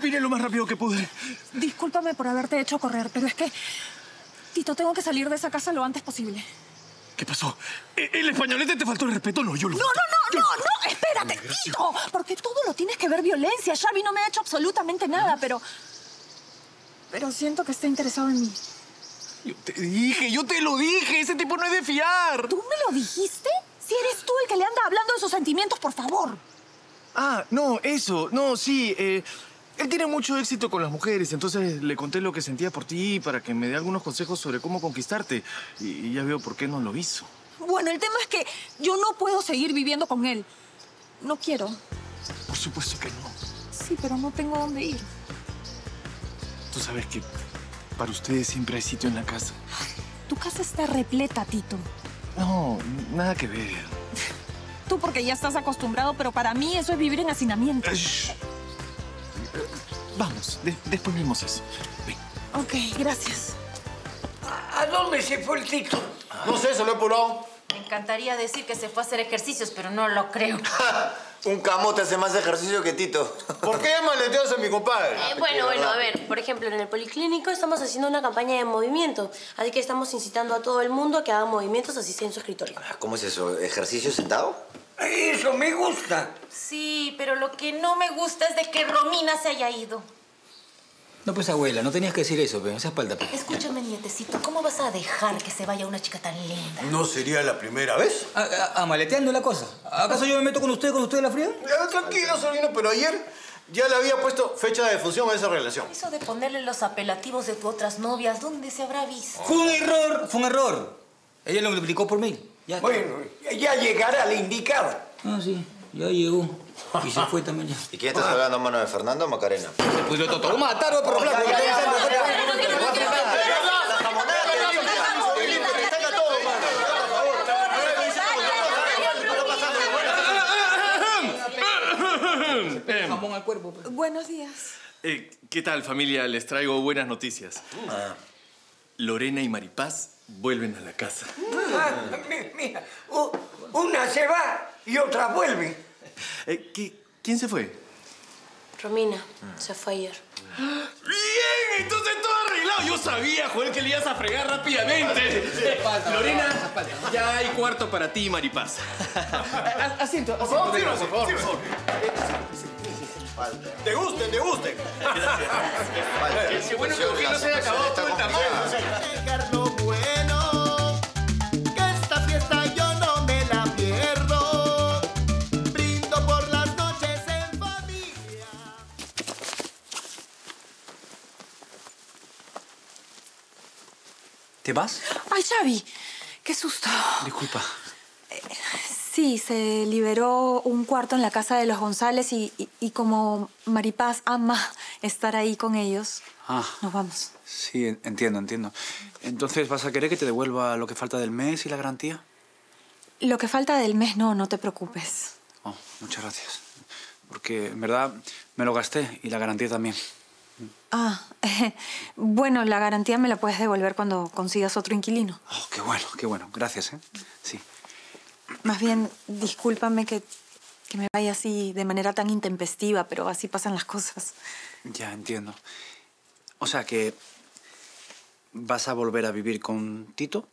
Vine lo más rápido que pude. Discúlpame por haberte hecho correr, pero es que... Tito, tengo que salir de esa casa lo antes posible. ¿Qué pasó? ¿E- ¿El españolete te faltó el respeto? No, yo lo... No, no, no, no, no, espérate, Tito. Porque todo lo tienes que ver violencia. Xavi no me ha hecho absolutamente nada, pero... Pero siento que está interesado en mí. Yo te dije, yo te lo dije. Ese tipo no es de fiar. ¿Tú me lo dijiste? Si eres tú el que le anda hablando de sus sentimientos, por favor. Ah, no, eso. No, sí. eh, él tiene mucho éxito con las mujeres, entonces le conté lo que sentía por ti para que me dé algunos consejos sobre cómo conquistarte. Y, y ya veo por qué no lo hizo. Bueno, el tema es que yo no puedo seguir viviendo con él. No quiero. Por supuesto que no. Sí, pero no tengo dónde ir. Tú sabes que para ustedes siempre hay sitio en la casa. Tu casa está repleta, Tito. No, nada que ver. Tú porque ya estás acostumbrado, pero para mí eso es vivir en hacinamiento. Shh. Vamos, de- después vemos eso. Ven. Ok, gracias. ¿A dónde se fue el Tito? No sé, se lo he pulado. Me encantaría decir que se fue a hacer ejercicios, pero no lo creo. Un camote hace más ejercicio que Tito. ¿Por qué maleteas a mi compadre? Eh, bueno, bueno, a ver, por ejemplo, en el policlínico estamos haciendo una campaña de movimiento, así que estamos incitando a todo el mundo a que haga movimientos así sea en su escritorio. ¿Cómo es eso? ¿Ejercicio sentado? Eso me gusta. Sí, pero lo que no me gusta es de que Romina se haya ido. No, pues abuela, no tenías que decir eso, pero esa espalda. pues. Escúchame, nietecito, ¿cómo vas a dejar que se vaya una chica tan linda? ¿No sería la primera vez? Ah, ah, maleteando la cosa. ¿Acaso yo me meto con usted, con usted de la fría? Ya, tranquilo, sobrino, pero ayer ya le había puesto fecha de fusión a esa relación. Eso de ponerle los apelativos de tus otras novias, ¿dónde se habrá visto? Fue un error, fue un error. Ella lo multiplicó por mil. Ya está. Bueno, ya llegará la indicada. Ah, sí, ya llegó. Y se fue también ya. ¿Y quién está hablando mano de Fernando o Macarena? Pues lo trató de matar, pero flaco. Ya, ya, ya, ya, ya, ya, La jamonera te limpia. Te limpia, te saca todo, mano. Por favor. Jamón al cuerpo. pues. Buenos días. Eh, ¿Qué tal, familia? Les traigo buenas noticias. Ah. Lorena y Maripaz vuelven a la casa. Ah, mi- mira, una se va y otra vuelve. Eh, ¿qué- ¿Quién se fue? Romina, se fue ayer. Bien, entonces todo arreglado. Yo sabía, Joel, que le ibas a fregar rápidamente. Lorena, ya hay cuarto para ti, Maripaz. Asiento, Por favor, por favor, por favor. Degusten, degusten. Qué bueno que no se haya acabado todo el tamaño. ¿Te vas? Ay, Xavi, qué susto. Disculpa. Sí, se liberó un cuarto en la casa de los González y, y- y como Maripaz ama estar ahí con ellos, Ah, nos vamos. sí, en- entiendo, entiendo. Entonces, ¿vas a querer que te devuelva lo que falta del mes y la garantía? Lo que falta del mes, no, no te preocupes. Oh, muchas gracias. Porque, en verdad, me lo gasté y la garantía también. Ah, bueno, la garantía me la puedes devolver cuando consigas otro inquilino. Oh, qué bueno, qué bueno. Gracias, ¿eh? Sí. Más bien, discúlpame que, que me vaya así de manera tan intempestiva, pero así pasan las cosas. Ya entiendo. O sea que... ¿Vas a volver a vivir con Tito?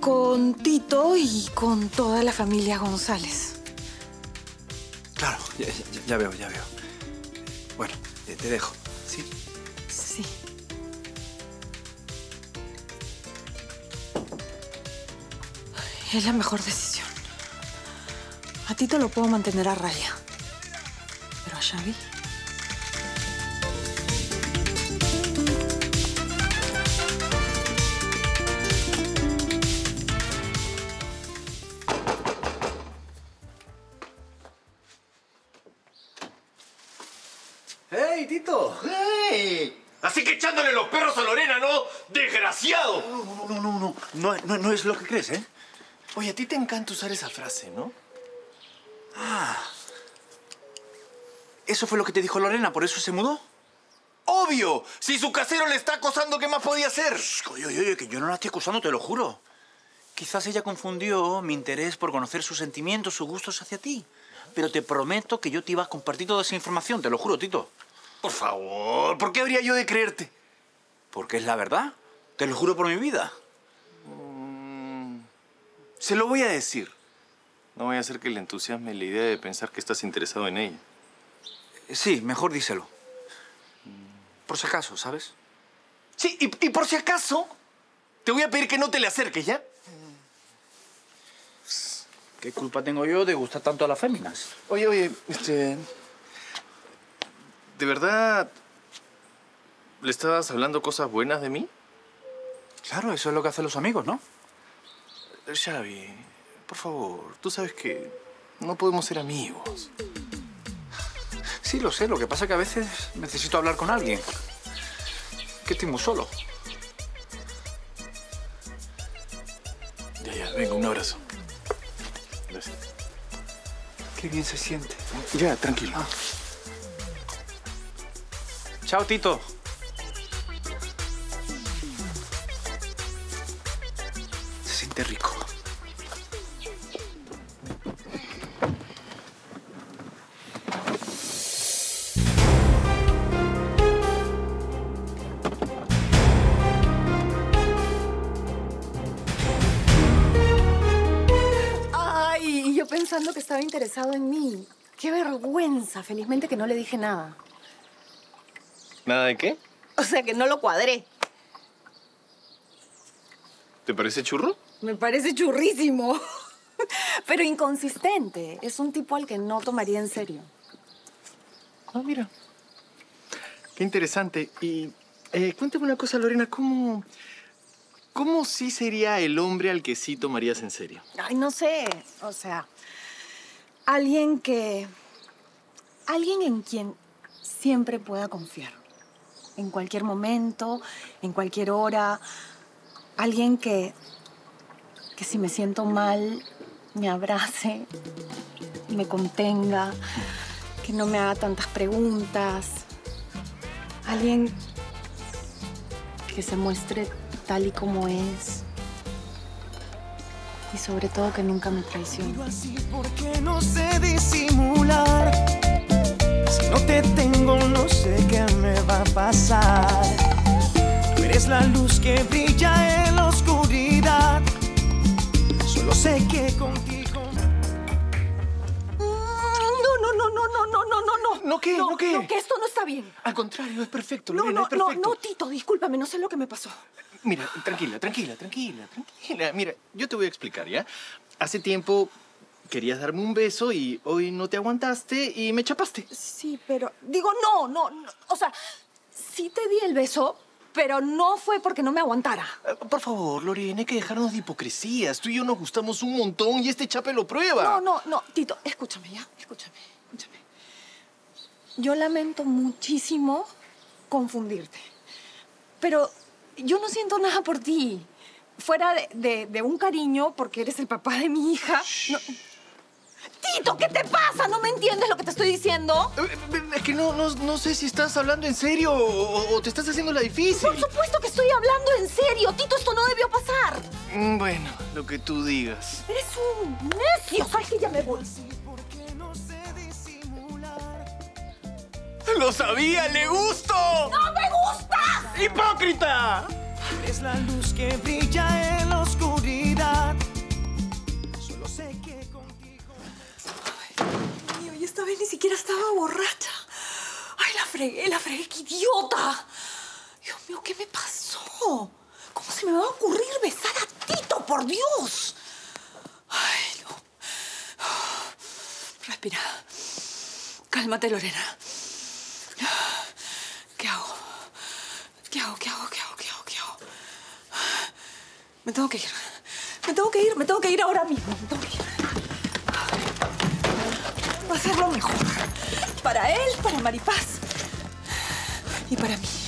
Con Tito y con toda la familia González. Claro, ya, ya- ya veo, ya veo. Bueno, te, te dejo, ¿sí? Sí. Es la mejor decisión. A Tito lo puedo mantener a raya. Pero a Xavi... ¡Hey, Tito! ¡Ey! Así que echándole los perros a Lorena, ¿no? ¡Desgraciado! No, no, no, no, no. No, no, es lo que crees, ¿eh? Oye, a ti te encanta usar esa frase, ¿no? ¿Eso fue lo que te dijo Lorena? ¿Por eso se mudó? ¡Obvio! Si su casero le está acosando, ¿qué más podía hacer? Oye, oye, oye, que yo no la estoy acusando, te lo juro. Quizás ella confundió mi interés por conocer sus sentimientos, sus gustos hacia ti. pero te prometo que yo te iba a compartir toda esa información, te lo juro, Tito. Por favor, ¿por qué habría yo de creerte? Porque es la verdad. Te lo juro por mi vida. Se lo voy a decir. No voy a hacer que le entusiasme la idea de pensar que estás interesado en ella. Sí, mejor díselo. Por si acaso, ¿sabes? Sí, y, y por si acaso, te voy a pedir que no te le acerques, ¿ya? ¿Qué culpa tengo yo de gustar tanto a las féminas? Oye, oye, este... ¿De verdad le estabas hablando cosas buenas de mí? Claro, eso es lo que hacen los amigos, ¿no? Xavi, por favor, tú sabes que no podemos ser amigos. Sí, lo sé. Lo que pasa es que a veces necesito hablar con alguien. Que estoy muy solo. Ya, ya, venga, un abrazo. Gracias. Qué bien se siente. Ya, tranquilo. Chao, Tito. Se siente rico. Ay, yo pensando que estaba interesado en mí. Qué vergüenza. Felizmente que no le dije nada. ¿Nada de qué? O sea, que no lo cuadré. ¿Te parece churro? Me parece churrísimo. Pero inconsistente. Es un tipo al que no tomaría en serio. Ah, mira. Qué interesante. Y eh, cuéntame una cosa, Lorena, ¿cómo, ¿cómo sí sería el hombre al que sí tomarías en serio? Ay, no sé. O sea, alguien que... Alguien en quien siempre pueda confiar. En cualquier momento, en cualquier hora. Alguien que... Que si me siento mal, me abrace, me contenga, que no me haga tantas preguntas. Alguien que se muestre tal y como es. Y sobre todo que nunca me traicione. Si no te tengo, no sé qué pasar. Tú eres la luz que brilla en la oscuridad. Solo sé que contigo. No, no, no, no, no, no, no, no, no. ¿No qué? ¿No qué? No, que esto no está bien. Al contrario, es perfecto, No, Lorena, no, es no, no, Tito, discúlpame, no sé lo que me pasó. Mira, tranquila, tranquila, tranquila, tranquila. Mira, yo te voy a explicar, ¿ya? Hace tiempo querías darme un beso y hoy no te aguantaste y me chapaste. Sí, pero digo, no, no, no, o sea, sí te di el beso, pero no fue porque no me aguantara. Eh, Por favor, Lorena, hay que dejarnos de hipocresías. Tú y yo nos gustamos un montón y este chape lo prueba. No, no, no, Tito, escúchame ya, escúchame, escúchame. Yo lamento muchísimo confundirte, pero yo no siento nada por ti. Fuera de, de- de un cariño, porque eres el papá de mi hija. no- Tito, ¿qué te pasa? ¿No me entiendes lo estoy diciendo? Eh, Es que no, no, no sé si estás hablando en serio o, o te estás haciendo la difícil. Por supuesto que estoy hablando en serio. Tito, esto no debió pasar. Mm, Bueno, lo que tú digas. Eres un necio. ¿Sabes que ya me voy? Porque no sé disimular. ¡Lo sabía! ¡Le gusto! ¡No me gustas! ¡Hipócrita! Eres la luz que brilla en la ni siquiera estaba borracha. Ay, la fregué, la fregué, qué idiota. Dios mío, ¿qué me pasó? ¿Cómo se me va a ocurrir besar a Tito, por Dios? Ay, no. Respira. Cálmate, Lorena. ¿Qué hago? ¿Qué hago? ¿Qué hago? ¿Qué hago? ¿Qué hago? ¿Qué hago? Me tengo que ir. Me tengo que ir. Me tengo que ir ahora mismo. Me tengo que ir. Va a ser lo mejor. Para él, para Maripaz. Y para mí.